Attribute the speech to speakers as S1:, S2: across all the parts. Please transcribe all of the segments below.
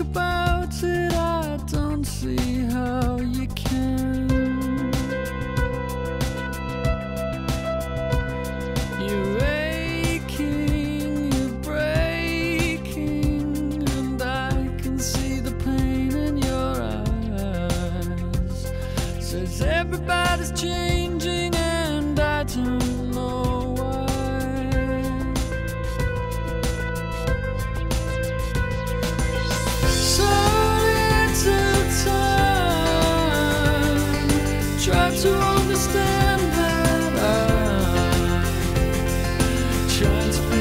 S1: about it, I don't see how you can. You're aching, you're breaking, and I can see the pain in your eyes. Says everybody's changing, and I don't know trying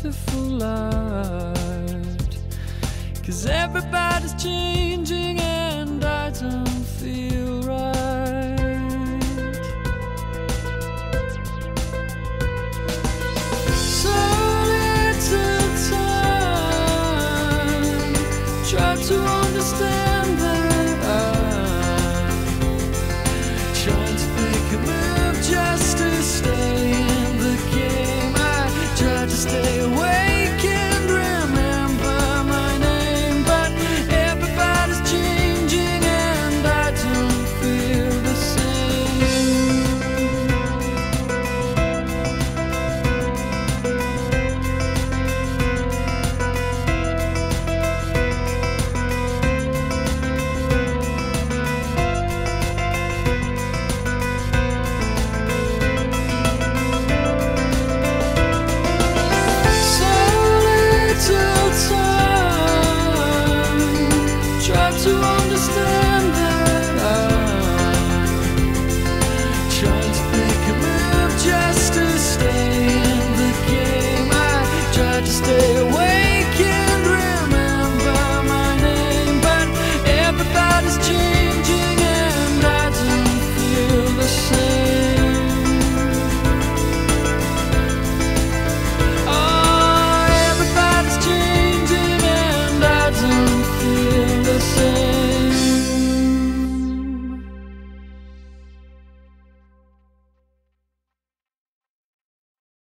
S1: beautiful light. Cause everybody's changing and I don't feel right.